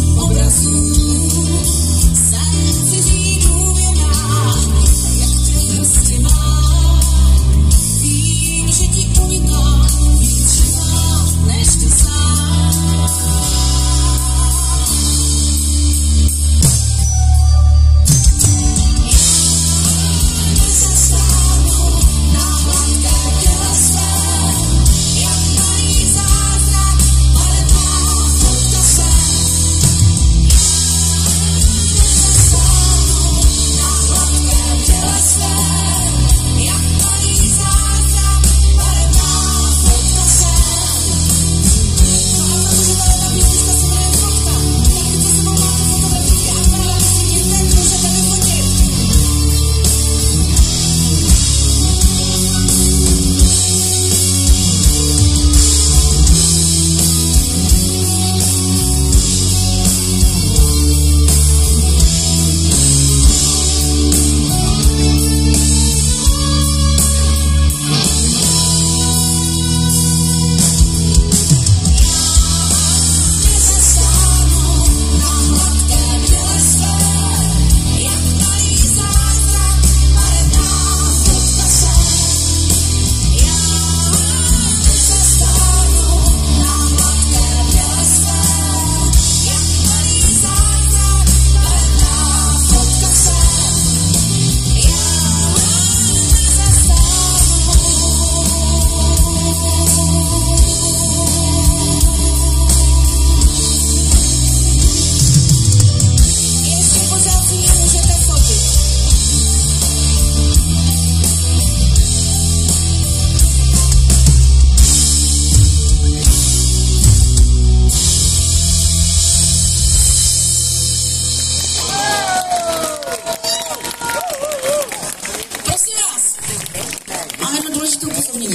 tisíc obrazů. Jsem cizí důvěrná, jak ty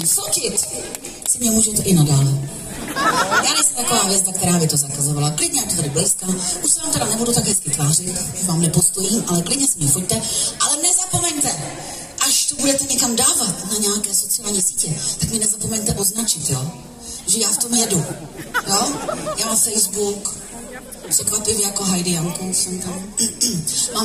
Fotit si mě můžete i nadále. Já nejsem taková hvězda, která by to zakazovala. Klidně, ať to tady blízká. Už se vám teda nebudu tak hezky tvářit, vám nepostojím, ale klidně si mě foťte. Ale nezapomeňte, až to budete někam dávat na nějaké sociální sítě, tak mi nezapomeňte označit, jo? Že já v tom jedu. Jo? Já mám Facebook, překvapivě jako Heidi Jankou jsem tam. mám